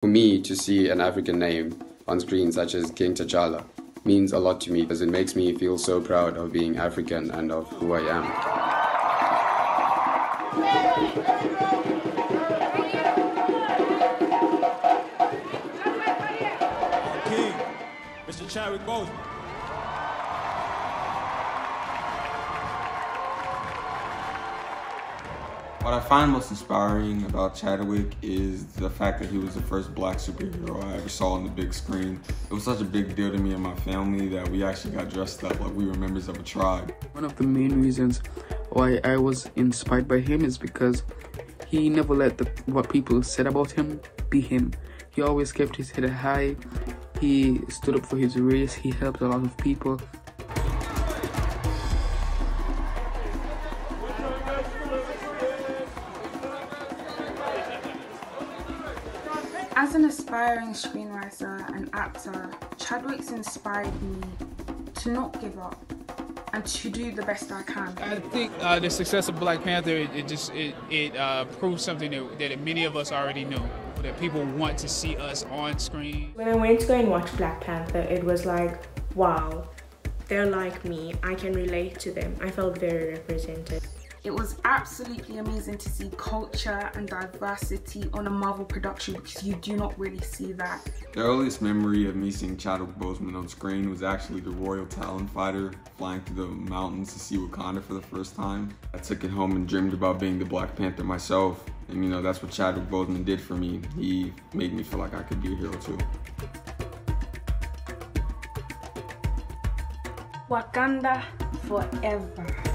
For me to see an African name on screen such as King T'Challa means a lot to me because it makes me feel so proud of being African and of who I am. King, Mr. Chadwick Boseman. What I find most inspiring about Chadwick is the fact that he was the first black superhero I ever saw on the big screen. It was such a big deal to me and my family that we actually got dressed up like we were members of a tribe. One of the main reasons why I was inspired by him is because he never let the, what people said about him be him. He always kept his head high. He stood up for his race. He helped a lot of people. As an aspiring screenwriter and actor, Chadwick's inspired me to not give up and to do the best I can. I think uh, the success of Black Panther it, it just it, it uh, proves something that, that many of us already know that people want to see us on screen. When I went to go and watch Black Panther, it was like, wow, they're like me. I can relate to them. I felt very represented. It was absolutely amazing to see culture and diversity on a Marvel production because you do not really see that. The earliest memory of me seeing Chadwick Boseman on screen was actually the Royal Talon Fighter flying through the mountains to see Wakanda for the first time. I took it home and dreamed about being the Black Panther myself. And you know, that's what Chadwick Boseman did for me. He made me feel like I could be a hero too. Wakanda forever.